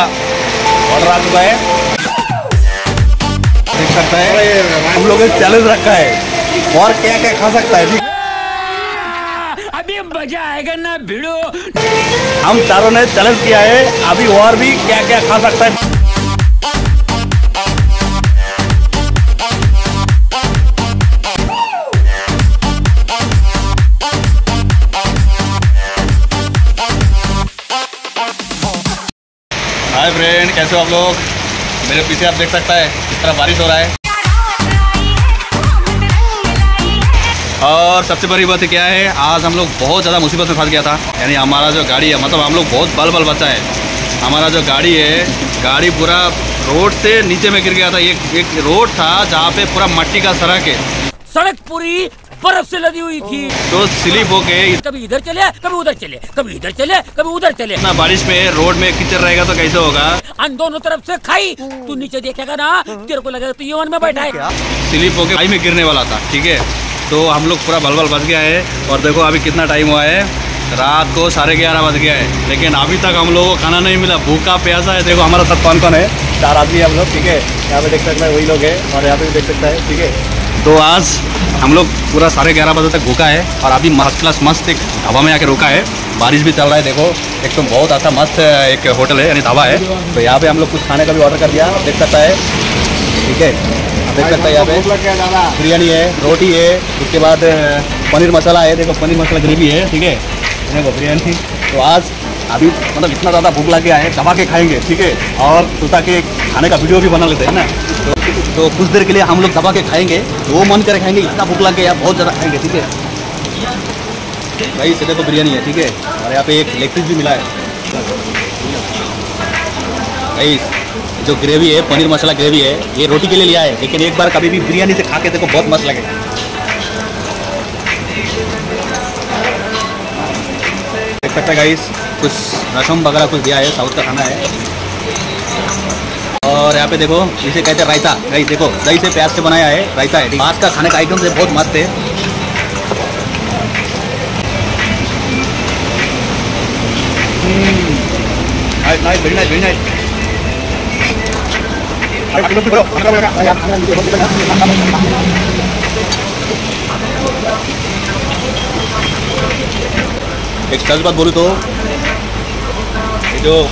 Order आ चुका है। देख सकता है। हम लोग ने चैलेंज रखा है। और क्या क्या खा सकता है? अभी मज़ा आएगा ना भिड़ो। हम चारों ने चैलेंज किया है। अभी और भी क्या क्या खा सकता है? हाय फ्रेंड, कैसे हो आप लोग? मेरे पीछे आप देख सकता है, इस तरह बारिश हो रहा है। और सबसे बड़ी बात क्या है, आज हम लोग बहुत ज़्यादा मुसीबत में फंस गया था। यानी हमारा जो गाड़ी है मतलब हम लोग बहुत बल बल बचा है। हमारा जो गाड़ी है, गाड़ी पूरा रोड से नीचे में गिर गया था। एक एक रोड था जहाँ पे पूरा मट्टी का सड़क है। सड़क पूरी बर्फ़ से लदी हुई थी। तो स्लिप होके कभी इधर चले कभी उधर चले कभी इधर चले कभी उधर चले। इतना बारिश में रोड में कीचड़ रहेगा तो कैसे होगा? अन दोनों तरफ़ से खाई। तू नीचे देखेगा ना तेरे को लगेगा तू ये वन में बैठा है। स्लिप होके खाई में गिरने वाला था ठीक है? तो हम लोग पूरा बलबल बच गया है और देखो अभी कितना टाइम हुआ है। रात को साढ़े ग्यारह बज गया है लेकिन अभी तक हम लोगों को खाना नहीं मिला। भूखा प्यासा है। देखो हमारा साथ कौन कौन है? चार आदमी हम लोग ठीक है? यहाँ पे देख सकते हैं वही लोग हैं। और यहाँ पे भी देख सकता है ठीक है? तो आज हम लोग पूरा साढ़े ग्यारह बजे तक भूखा है और अभी मस्त क्लास मस्त एक ढाबा में आके रुका है। बारिश भी चल रहा है, देखो। एक तो बहुत अच्छा मस्त एक होटल है, यानी ढाबा है। तो यहाँ पे हम लोग कुछ खाने का भी ऑर्डर कर दिया। देख सकता है। ठीक है। देख सकते हैं यहाँ पे। बिरयानी है, रोटी है, उसके बाद पनीर मसाला है। देखो, पनीर मसाला ग्रेवी है। ठीक है। देखो, बिरयानी। तो आज अभी मतलब इतना ज़्यादा भूख लग गया है, दबा के खाएँगे। ठीक है। और सोचा के खाने का वीडियो भी बना लेते हैं ना? तो, तो कुछ देर के लिए हम लोग दबा के खाएँगे। वो मन करे खाएँगे इतना भूख लग गया बहुत ज़्यादा खाएँगे ठीक है? भाई सीधे तो बिरयानी है ठीक है? और यहाँ पे एक लेग पीस भी मिला है। भाई जो ग्रेवी है पनीर मसाला ग्रेवी है ये रोटी के लिए लिया है लेकिन एक बार कभी भी बिरयानी से खा के देखो बहुत मस्त लगेगा देख सकते गाइस कुछ रसम वगैरह कुछ दिया है साउथ का खाना है। यहाँ पे देखो इसे कहते हैं रायता। गाइस देखो दही से प्याज से बनाया है रायता है। आज का खाने का आइटम से बहुत मस्त है। एक सच बात बोलूँ तो जो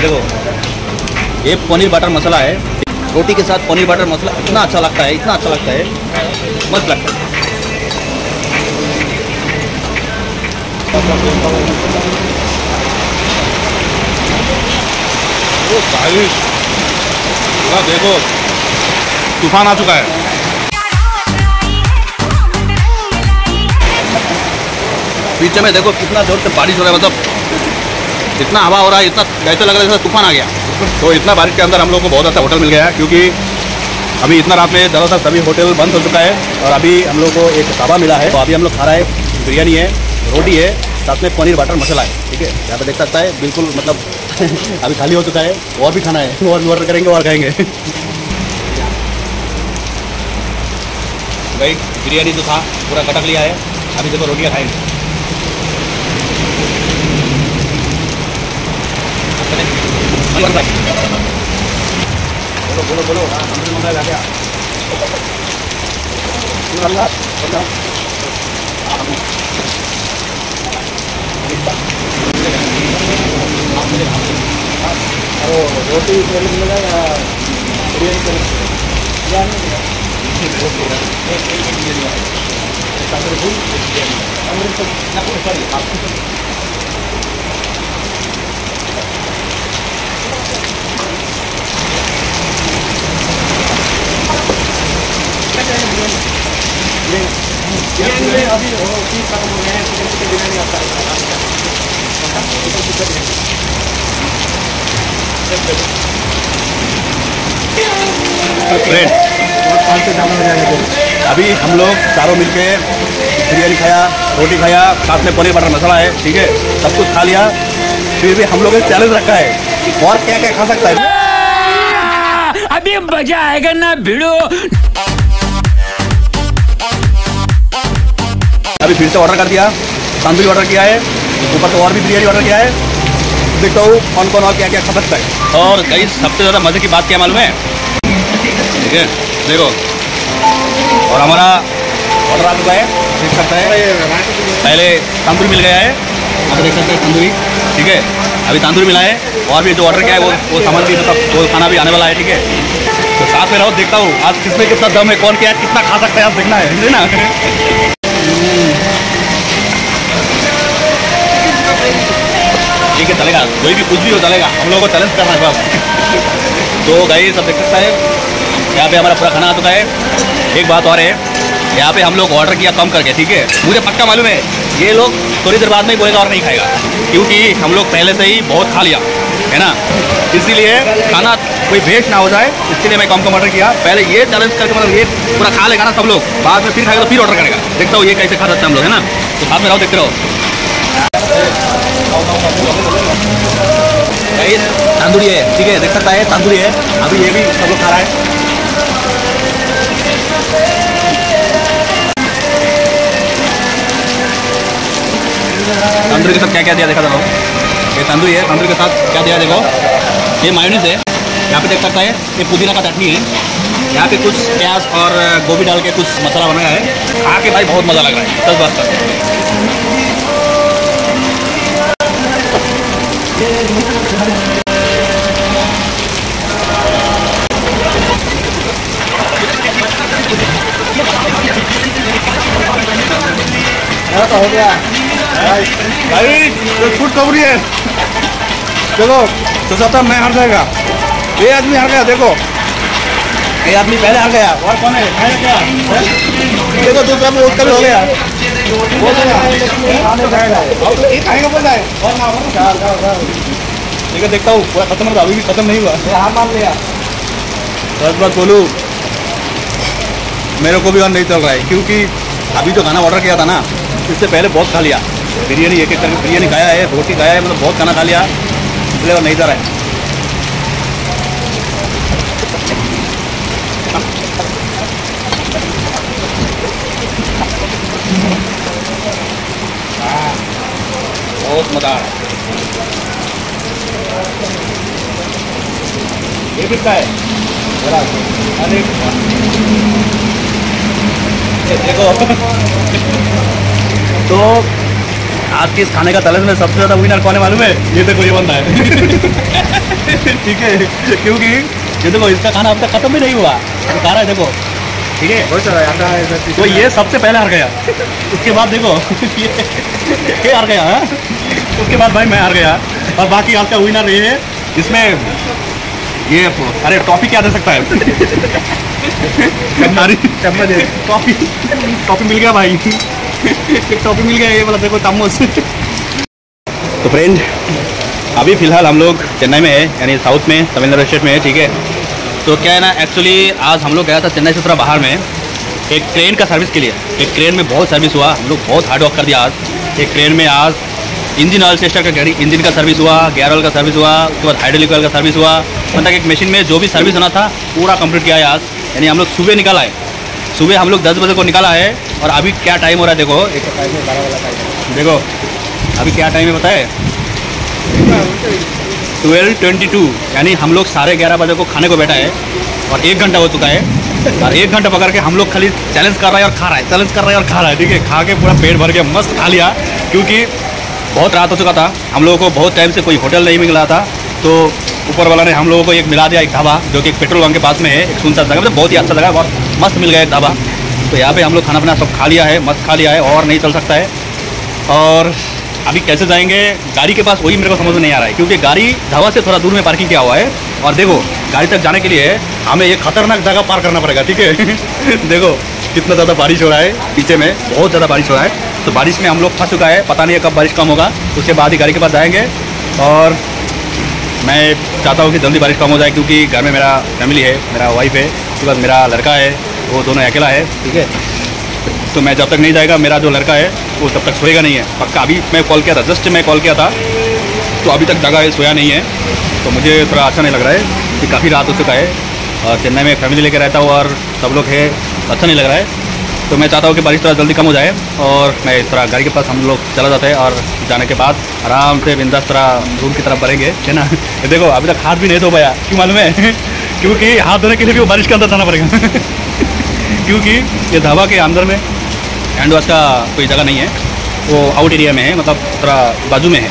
देखो ये पनीर बटर मसाला है। रोटी के साथ पनीर बटर मसाला इतना अच्छा लगता है इतना अच्छा लगता है। मस्त लगता है। ओ देखो तूफ़ान आ चुका है। पीछे में देखो कितना ज़ोर से बारिश हो रहा है मतलब। इतना हवा हो रहा है इतना ऐसा लग रहा है जैसे तूफ़ान आ गया। तो इतना बारिश के अंदर हम लोग को बहुत अच्छा होटल मिल गया है, क्योंकि अभी इतना रात में ज़्यादातर सभी होटल बंद हो चुका है और अभी हम लोग को एक ढाबा मिला है। तो अभी हम लोग खा रहे हैं, बिरयानी है, रोटी है, साथ में पनीर, बटर, मसाला है, ठीक है? यहाँ पे देख सकता है, बिल्कुल मतलब अभी खाली हो चुका है, और भी खाना है, और भी ऑर्डर करेंगे, और खाएँगे। भाई, बिरयानी जो था, पूरा कटक लिया है, अभी देखो रोटियाँ खाएँगे। बोलो बोलो बोलो हाँ हमने मंगाया क्या रोटी मिलेगा या बिरयानी फ्रेंड अभी हम लोग चारों मिलके बिरयानी खाया, रोटी खाया, साथ में पनीर बटर मसाला है, ठीक है? सब कुछ खा लिया। फिर भी हम लोग ने चैलेंज रखा है और क्या क्या खा सकता है? अभी मज़ा आएगा ना भिड़ो। अभी फिर से ऑर्डर कर दिया। तंदूरी ऑर्डर किया है। ऊपर से और भी बिरयानी ऑर्डर किया है। देखता हूँ कौन कौन और क्या क्या खा सकता है। और कई सबसे ज़्यादा मज़े की बात क्या मालूम है? ठीक है, देखो। और हमारा ऑर्डर आ चुका है। देख सकता है। पहले तंदूरी मिल गया है। आप देख सकते हैं तंदूरी। ठीक है, अभी तंदूरी मिला है। और भी जो ऑर्डर किया है, वो वो सामान भी मतलब वो खाना भी आने वाला है, ठीक है। तो साथ में रहो, देखता हूँ आज किसमें कितना दम है, कौन क्या कितना खा सकता है, आज देखना है ना? ठीक है चलेगा कोई भी कुछ भी हो चलेगा हम लोगों को चैलेंज करना है बस तो गई सब देख सकता है, यहाँ पे हमारा पूरा खाना आ चुका है एक बात और है यहाँ पे हम लोग ऑर्डर किया, कम करके, ठीक है? मुझे पक्का मालूम है, ये लोग थोड़ी देर बाद में बोलेगा और नहीं खाएगा, क्योंकि हम लोग पहले से ही बहुत खा लिया है ना? इसीलिए खाना कोई वेस्ट ना हो जाए, इसके लिए मैं कम कम ऑर्डर किया। पहले ये चैलेंज करके मतलब ये पूरा खा लेगा ना सब लोग। बाद में फिर खाएगा तो फिर ऑर्डर करेगा। देखता हूँ ये कैसे खा सकते हैं हम लोग, है ना? तो साथ में रहो, देखते रहो। तंदूरी है, ठीक है, देख सकता है, तंदूरी है। अभी ये भी सब लोग खा रहा है। तंदूरी के साथ क्या क्या दिया, देखा था ये तंदूरी है, तंदूरी के साथ क्या दिया, देखो। ये मायोनीज है। यहाँ पे देख सकता है ये पुदीना का चटनी है। यहाँ पे कुछ प्याज और गोभी डाल के कुछ मसाला बनाया है। खा के भाई बहुत मज़ा लग रहा है। दस बात तक हो। गया। भाई फ़ूड कवरी है चलो तो सकता मैं हार जाएगा। ये आदमी हार गया देखो। ये आदमी पहले हार गया। और कौन है? क्या? देखो दूसरा में उसका भी हो गया। अब तो है? देखता हूँ। पूरा खत्म हो रहा अभी भी खत्म नहीं हुआ। हार मान लिया। बस बस बोलू। मेरे को भी और नहीं चल रहा है क्योंकि अभी जो खाना ऑर्डर किया था ना इससे पहले बहुत खा लिया। बिरयानी एक एक करके बिरयानी खाया है रोटी खाया है मतलब बहुत खाना खा लिया। इसलिए और नहीं जा रहा है। बहुत मज़ा आ रहा है। ये कितना है? अरे देखो। तो आज के इस खाने का तलब में सबसे ज़्यादा विनर कौन है मालूम है? ये देखो, ये बंदा है। ठीक है, क्योंकि ये देखो, इसका खाना अब तक खत्म भी नहीं हुआ। खा रहा है, देखो। ठीक है? बहुत सारा आता है तो ये सबसे पहले हार गया। उसके बाद देखो ये हार गया हाँ? उसके बाद भाई मैं हार गया। और बाकी आज का विनर ये है इसमें ये अरे टॉपी क्या दे सकता है। टॉपी टॉपी मिल गया भाई। एक टॉपी मिल गया ये वाला देखो चम्मच। तो फ्रेंड अभी फ़िलहाल हम लोग चेन्नई में है यानी साउथ में तमिलनाडु स्टेट में है ठीक है? तो क्या है ना एक्चुअली आज हम लोग गया था चेन्नई से थोड़ा बाहर में, एक ट्रेन का सर्विस के लिए। एक ट्रेन में बहुत सर्विस हुआ, हम लोग बहुत हार्ड वर्क कर दिया आज। एक ट्रेन में आज इंजन ऑयल सिस्टर का गाड़ी, इंजन का सर्विस हुआ गेयर ऑयल का सर्विस हुआ, उसके बाद हाइड्रोलिक ऑयल का सर्विस हुआ। मतलब एक मशीन में जो भी सर्विस होना था, पूरा कंप्लीट किया है आज। यानी हम लोग सुबह निकाला है सुबह हम लोग दस बजे को निकाला है और अभी क्या टाइम हो रहा है देखो। एक देखो, अभी क्या टाइम है बताए? ट्वेल्व ट्वेंटी टू, यानी हम लोग साढ़े ग्यारह बजे को खाने को बैठा है और एक घंटा हो चुका है। और एक घंटा पकड़ के हम लोग खाली चैलेंज कर रहा है और खा रहा है चैलेंज कर रहा है और खा रहा है। ठीक है, खा के पूरा पेट भर के मस्त खा लिया, क्योंकि बहुत रात हो चुका था। हम लोगों को बहुत टाइम से कोई होटल नहीं मिल रहा था तो ऊपर वाला ने हम लोगों को एक मिला दिया एक ढाबा, जो कि एक पेट्रोल पंप के पास में है, एक सुनसान जगह मतलब बहुत ही अच्छा है, बहुत मस्त मिल गया एक ढाबा। तो यहाँ पे हम लोग खाना पीना सब खा लिया है, मस्त खा लिया है, और नहीं चल सकता है। और अभी कैसे जाएँगे? गाड़ी के पास वही मेरे को समझ में नहीं आ रहा है, क्योंकि गाड़ी ढाबा से थोड़ा दूर में पार्किंग किया हुआ है और देखो, गाड़ी तक जाने के लिए हमें ये खतरनाक जगह पार करना पड़ेगा, ठीक है? देखो, कितना ज़्यादा बारिश हो रहा है पीछे में, बहुत ज़्यादा बारिश हो रहा है। तो बारिश में हम लोग फंस चुका है, पता नहीं है कब बारिश कम होगा, उसके बाद ही गाड़ी के पास जाएँगे। और मैं चाहता हूँ कि जल्दी बारिश कम हो जाए, क्योंकि घर में मेरा फैमिली है, मेरा वाइफ है, उसके बाद मेरा लड़का है, वो दोनों अकेला है, ठीक है? तो मैं जब तक नहीं जाएगा, मेरा जो लड़का है, वो तब तक सोएगा नहीं है। पक्का, अभी मैं कॉल किया था, जस्ट मैं कॉल किया था तो अभी तक जगह सोया नहीं है। तो मुझे थोड़ा अच्छा नहीं लग रहा है कि काफ़ी रात हो चुका है चेन्नई में फैमिली लेकर रहता हूँ, और सब लोग है अच्छा नहीं लग रहा है। तो मैं चाहता हूँ कि बारिश थोड़ा जल्दी कम हो जाए, और मैं थोड़ा गाड़ी के पास हम लोग चला जाते हैं, और जाने के बाद आराम से बिंदास थोड़ा रूम की तरफ़ बढ़ेंगे, है ना? देखो, अभी तक हाथ भी नहीं धो पाया क्यों मालूम है? क्योंकि हाथ धोने के लिए भी बारिश के अंदर जाना पड़ेगा। क्योंकि ये ढाबा के अंदर में हैंड वॉश का कोई जगह नहीं है। वो आउट एरिया में है मतलब थोड़ा बाजू में है।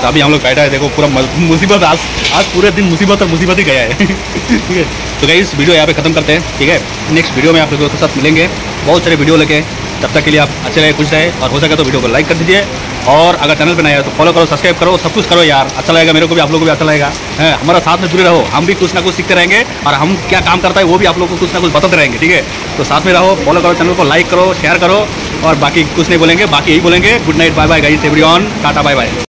तो अभी हम लोग बैठा है, देखो पूरा मुसीबत आज आज पूरे दिन मुसीबत और मुसीबत ही गया है। ठीक है? तो गई इस वीडियो यहाँ पे ख़त्म करते हैं, ठीक है? नेक्स्ट वीडियो में आप लोगों के साथ मिलेंगे। बहुत सारे वीडियो लेके तब तक के लिए आप अच्छे लगे खुश रहे और हो सके तो वीडियो को लाइक कर दीजिए। और अगर चैनल पर नया है तो फॉलो करो सब्सक्राइब करो, सब कुछ करो यार। अच्छा लगेगा मेरे को भी, आप लोगों को भी अच्छा लगेगा। है, हमारा साथ में जुड़े रहो। हम भी कुछ ना कुछ सीखते रहेंगे और हम क्या काम करता है वो भी आप लोगों को कुछ ना कुछ बताते रहेंगे, ठीक है? तो साथ में रहो फॉलो करो चैनल को लाइक करो शेयर करो और बाकी कुछ नहीं बोलेंगे, बाकी यही बोलेंगे good night bye bye guys everyone tata bye bye